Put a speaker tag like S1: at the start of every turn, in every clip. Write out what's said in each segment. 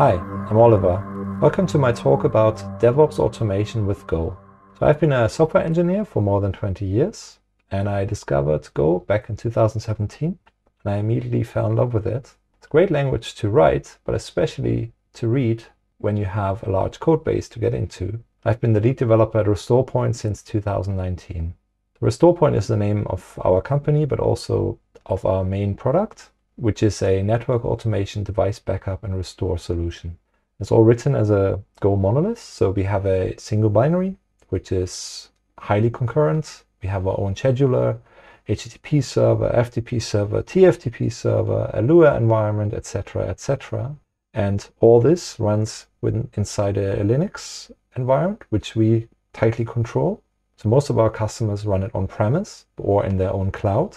S1: Hi, I'm Oliver. Welcome to my talk about DevOps automation with Go. So I've been a software engineer for more than 20 years and I discovered Go back in 2017 and I immediately fell in love with it. It's a great language to write, but especially to read when you have a large code base to get into. I've been the lead developer at RestorePoint since 2019. RestorePoint is the name of our company, but also of our main product, which is a network automation device backup and restore solution. It's all written as a Go monolith. So we have a single binary, which is highly concurrent. We have our own scheduler, HTTP server, FTP server, TFTP server, a Lua environment, etc., etc. And all this runs within, inside a, a Linux environment, which we tightly control. So most of our customers run it on premise or in their own cloud.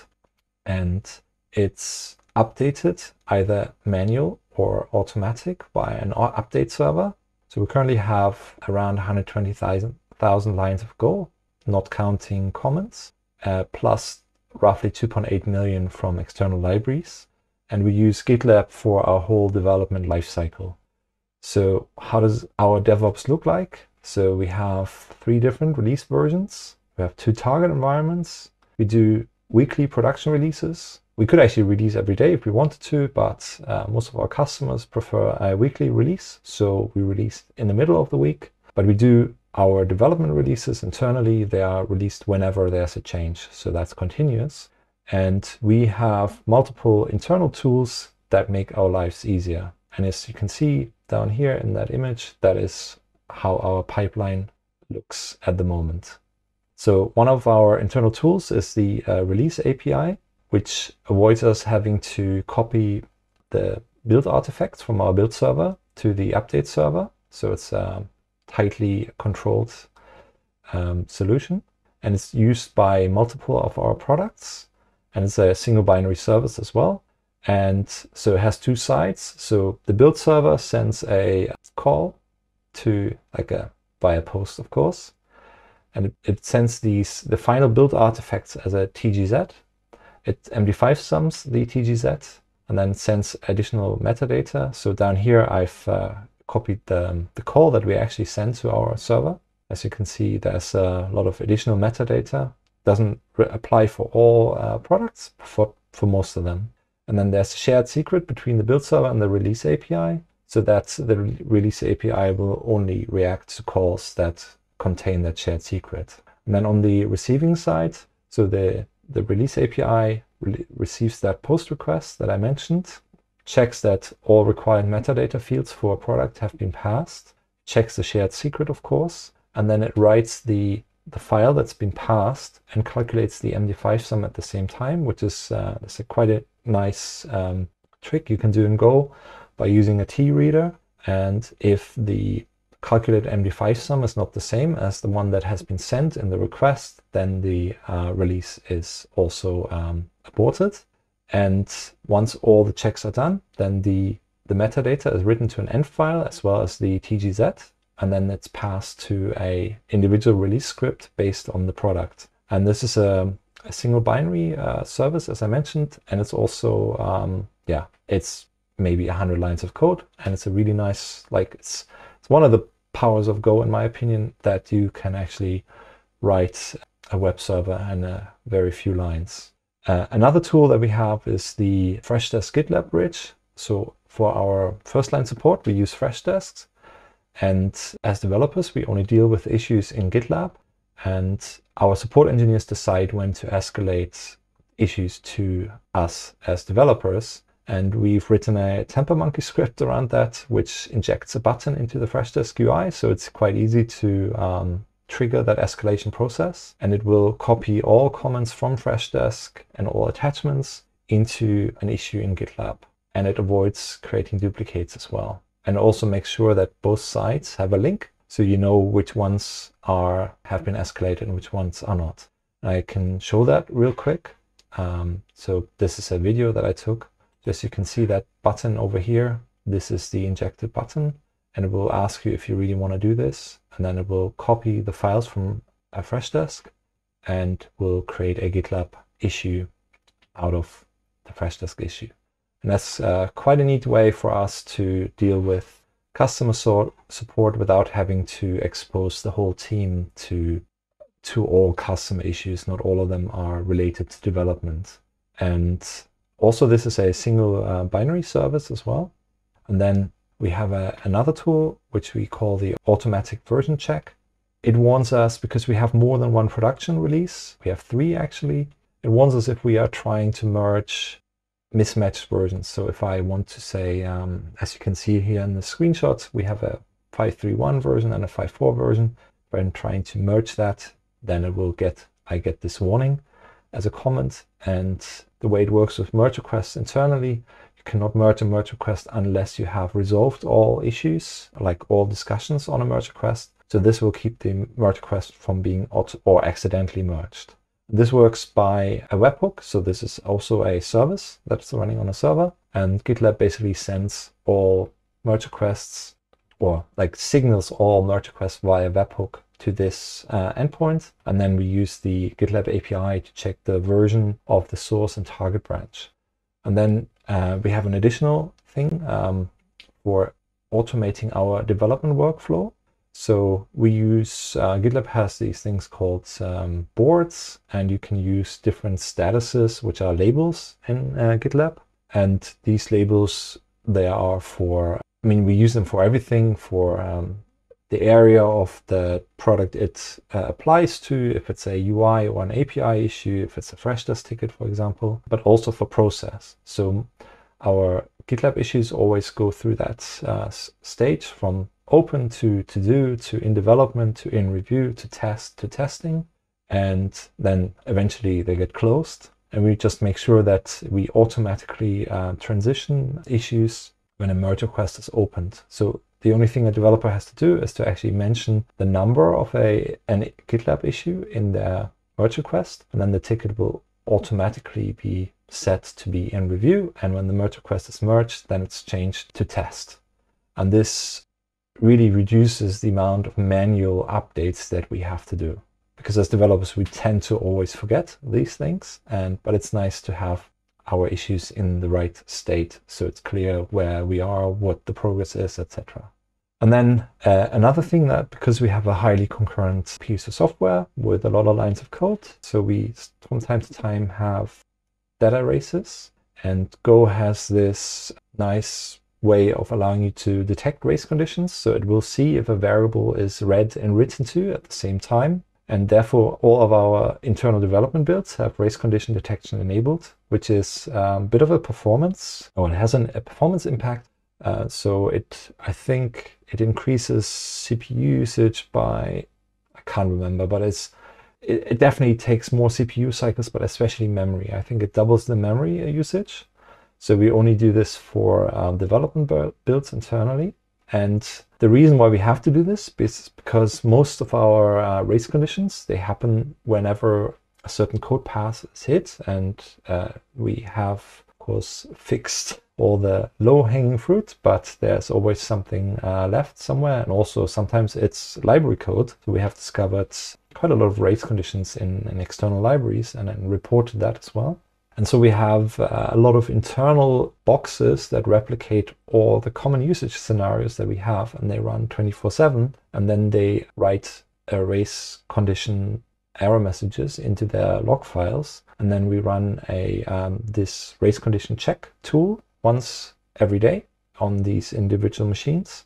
S1: And it's updated either manual or automatic by an update server. So we currently have around 120,000 lines of Go, not counting comments, uh, plus roughly 2.8 million from external libraries. And we use GitLab for our whole development lifecycle. So how does our DevOps look like? So we have three different release versions. We have two target environments. We do weekly production releases we could actually release every day if we wanted to, but uh, most of our customers prefer a weekly release. So we release in the middle of the week, but we do our development releases internally. They are released whenever there's a change. So that's continuous. And we have multiple internal tools that make our lives easier. And as you can see down here in that image, that is how our pipeline looks at the moment. So one of our internal tools is the uh, release API which avoids us having to copy the build artifacts from our build server to the update server. So it's a tightly controlled um, solution and it's used by multiple of our products and it's a single binary service as well. And so it has two sides. So the build server sends a call to like a via post, of course, and it, it sends these the final build artifacts as a TGZ it MD5 sums the TGZ and then sends additional metadata. So down here, I've uh, copied the, the call that we actually send to our server. As you can see, there's a lot of additional metadata. Doesn't apply for all uh, products, for, for most of them. And then there's a shared secret between the build server and the release API, so that the re release API will only react to calls that contain that shared secret. And then on the receiving side, so the the release API re receives that post request that I mentioned, checks that all required metadata fields for a product have been passed, checks the shared secret, of course, and then it writes the, the file that's been passed and calculates the MD5 sum at the same time, which is uh, a quite a nice um, trick you can do in Go by using a TeeReader. And if the calculated MD5 sum is not the same as the one that has been sent in the request, then the uh, release is also um, aborted. And once all the checks are done, then the, the metadata is written to an end file as well as the TGZ, and then it's passed to a individual release script based on the product. And this is a, a single binary uh, service, as I mentioned, and it's also, um, yeah, it's maybe 100 lines of code, and it's a really nice, like, it's, it's one of the powers of Go, in my opinion, that you can actually write a web server in a very few lines. Uh, another tool that we have is the Freshdesk GitLab bridge. So for our first line support, we use Freshdesks. And as developers, we only deal with issues in GitLab. And our support engineers decide when to escalate issues to us as developers. And we've written a Tampermonkey script around that, which injects a button into the Freshdesk UI. So it's quite easy to um, trigger that escalation process. And it will copy all comments from Freshdesk and all attachments into an issue in GitLab. And it avoids creating duplicates as well. And also makes sure that both sides have a link. So you know which ones are have been escalated and which ones are not. I can show that real quick. Um, so this is a video that I took just you can see that button over here. This is the injected button and it will ask you if you really want to do this. And then it will copy the files from a Freshdesk and will create a GitLab issue out of the Freshdesk issue. And that's uh, quite a neat way for us to deal with customer so- support without having to expose the whole team to to all customer issues. Not all of them are related to development. And also, this is a single uh, binary service as well. And then we have a, another tool which we call the automatic version check. It warns us because we have more than one production release. We have three actually. It warns us if we are trying to merge mismatched versions. So if I want to say, um, as you can see here in the screenshot, we have a 5.3.1 version and a 5.4 version. I'm trying to merge that, then it will get, I get this warning as a comment. And the way it works with merge requests internally, you cannot merge a merge request unless you have resolved all issues, like all discussions on a merge request. So this will keep the merge request from being or accidentally merged. This works by a webhook. So this is also a service that's running on a server. And GitLab basically sends all merge requests or like signals all merge requests via webhook to this uh, endpoint. And then we use the GitLab API to check the version of the source and target branch. And then uh, we have an additional thing um, for automating our development workflow. So we use, uh, GitLab has these things called um, boards, and you can use different statuses, which are labels in uh, GitLab. And these labels, they are for, I mean, we use them for everything, for um, the area of the product it uh, applies to, if it's a UI or an API issue, if it's a Freshdesk ticket, for example, but also for process. So our GitLab issues always go through that uh, stage from open to to do to in development to in review to test to testing and then eventually they get closed and we just make sure that we automatically uh, transition issues when a merge request is opened so the only thing a developer has to do is to actually mention the number of a an gitlab issue in their merge request and then the ticket will automatically be set to be in review and when the merge request is merged then it's changed to test and this really reduces the amount of manual updates that we have to do. Because as developers, we tend to always forget these things, and but it's nice to have our issues in the right state so it's clear where we are, what the progress is, etc. And then uh, another thing that because we have a highly concurrent piece of software with a lot of lines of code, so we from time to time have data races, and Go has this nice way of allowing you to detect race conditions. So it will see if a variable is read and written to at the same time. And therefore, all of our internal development builds have race condition detection enabled, which is um, a bit of a performance, or it has an, a performance impact. Uh, so it, I think it increases CPU usage by, I can't remember, but it's, it, it definitely takes more CPU cycles, but especially memory. I think it doubles the memory usage. So we only do this for um, development builds internally. And the reason why we have to do this is because most of our uh, race conditions, they happen whenever a certain code path is hit. And uh, we have, course, fixed all the low hanging fruit, but there's always something uh, left somewhere. And also sometimes it's library code. So we have discovered quite a lot of race conditions in, in external libraries and then reported that as well. And so we have uh, a lot of internal boxes that replicate all the common usage scenarios that we have, and they run 24 7. And then they write a race condition error messages into their log files. And then we run a um, this race condition check tool once every day on these individual machines.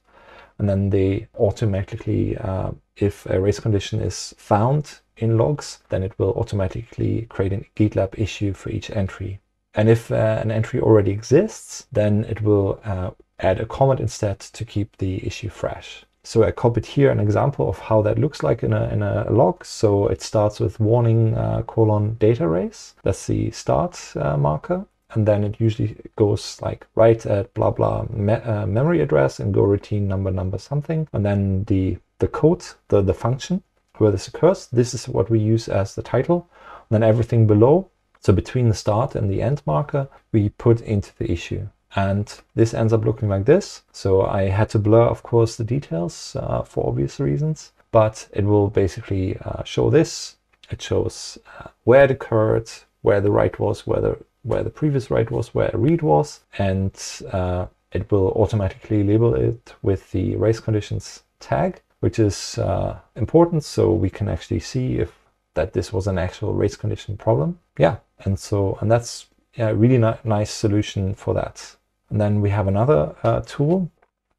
S1: And then they automatically, uh, if a race condition is found in logs, then it will automatically create a GitLab issue for each entry. And if uh, an entry already exists, then it will uh, add a comment instead to keep the issue fresh. So I copied here an example of how that looks like in a, in a log. So it starts with warning uh, colon data race. That's the start uh, marker. And then it usually goes like write at blah blah me uh, memory address and goroutine number number something. And then the the code, the, the function where this occurs. This is what we use as the title. And then everything below, so between the start and the end marker, we put into the issue. And this ends up looking like this. So I had to blur, of course, the details uh, for obvious reasons, but it will basically uh, show this. It shows uh, where it occurred, where the write was, where the, where the previous write was, where a read was, and uh, it will automatically label it with the race conditions tag, which is uh, important so we can actually see if that this was an actual race condition problem. Yeah, and so, and that's a really ni nice solution for that. And then we have another uh, tool,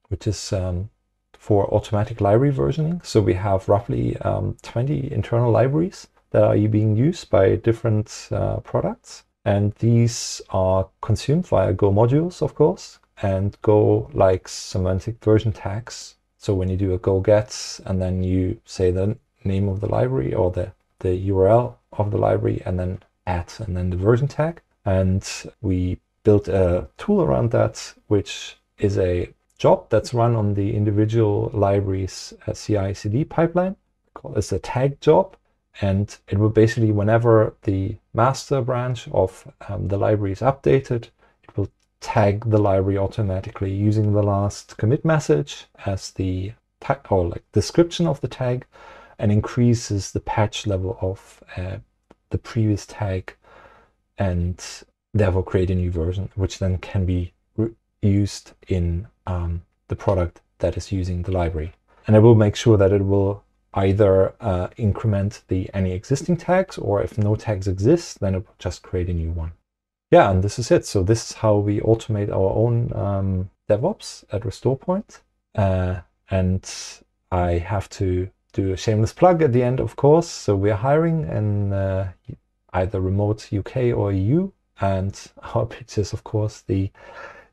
S1: which is um, for automatic library versioning. So we have roughly um, 20 internal libraries that are being used by different uh, products. And these are consumed via Go modules, of course, and Go likes semantic version tags. So when you do a Go get and then you say the name of the library or the, the URL of the library and then add and then the version tag. And we built a tool around that, which is a job that's run on the individual libraries uh, CI CD pipeline. It's a tag job and it will basically, whenever the master branch of um, the library is updated, it will tag the library automatically using the last commit message as the tag or like description of the tag and increases the patch level of uh, the previous tag and therefore create a new version, which then can be used in um, the product that is using the library. And it will make sure that it will either uh, increment the any existing tags or if no tags exist, then it will just create a new one. Yeah, and this is it. So this is how we automate our own um, DevOps at RestorePoint. Uh, and I have to do a shameless plug at the end, of course. So we're hiring in uh, either remote UK or EU. And our pitch is, of course, the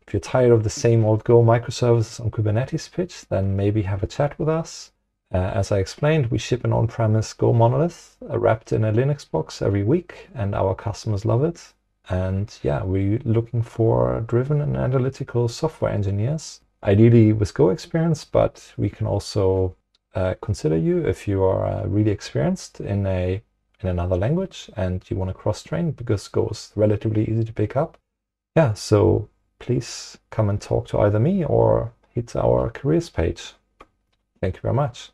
S1: if you're tired of the same old Go microservices on Kubernetes pitch, then maybe have a chat with us. Uh, as I explained, we ship an on-premise Go monolith uh, wrapped in a Linux box every week, and our customers love it. And yeah, we're looking for driven and analytical software engineers, ideally with Go experience, but we can also uh, consider you if you are uh, really experienced in a in another language and you want to cross-train because Go is relatively easy to pick up. Yeah, so please come and talk to either me or hit our careers page. Thank you very much.